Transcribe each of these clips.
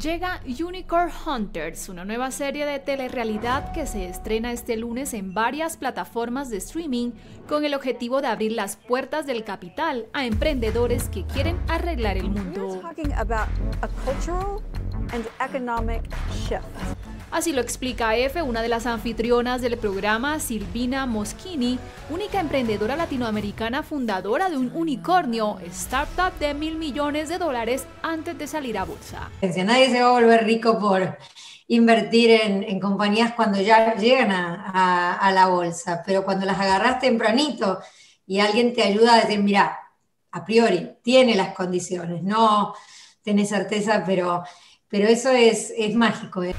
Llega Unicorn Hunters, una nueva serie de telerrealidad que se estrena este lunes en varias plataformas de streaming con el objetivo de abrir las puertas del capital a emprendedores que quieren arreglar el mundo. Así lo explica F, una de las anfitrionas del programa, Silvina Moschini, única emprendedora latinoamericana fundadora de un unicornio, startup de mil millones de dólares antes de salir a bolsa. Nadie se va a volver rico por invertir en, compañías cuando ya llegan a, la bolsa, pero cuando las agarras tempranito y alguien te ayuda a decir, mira, a priori, tiene las condiciones, no tenés certeza, pero, pero eso es, es mágico. ¿eh?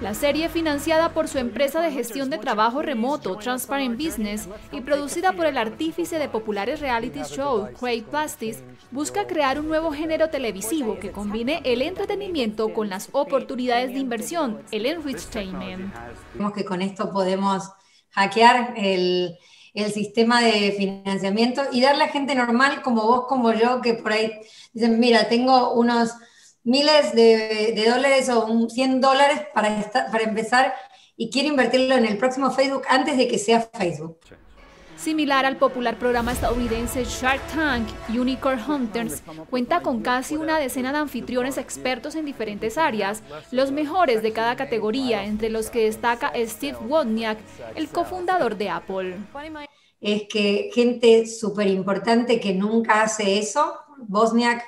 La serie, financiada por su empresa de gestión de trabajo remoto Transparent Business y producida por el artífice de populares reality shows Craig Plastis, busca crear un nuevo género televisivo que combine el entretenimiento con las oportunidades de inversión, el enrichment. Vemos que con esto podemos hackear el sistema de financiamiento y darle a gente normal como vos, como yo, que por ahí dicen, mira, tengo unos miles de, dólares o 100 dólares para, para empezar y quiero invertirlo en el próximo Facebook antes de que sea Facebook. Similar al popular programa estadounidense Shark Tank, Unicorn Hunters cuenta con casi una decena de anfitriones expertos en diferentes áreas, los mejores de cada categoría, entre los que destaca Steve Wozniak, el cofundador de Apple. Es que gente súper importante que nunca hace eso, Wozniak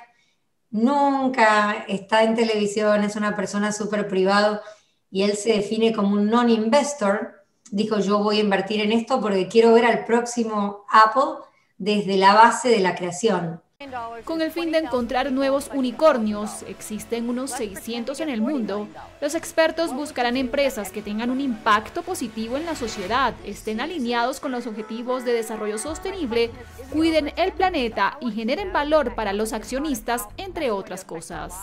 nunca está en televisión, es una persona súper privado y él se define como un non-investor. Dijo, yo voy a invertir en esto porque quiero ver al próximo Apple desde la base de la creación. Con el fin de encontrar nuevos unicornios, existen unos 600 en el mundo, los expertos buscarán empresas que tengan un impacto positivo en la sociedad, estén alineados con los objetivos de desarrollo sostenible, cuiden el planeta y generen valor para los accionistas, entre otras cosas.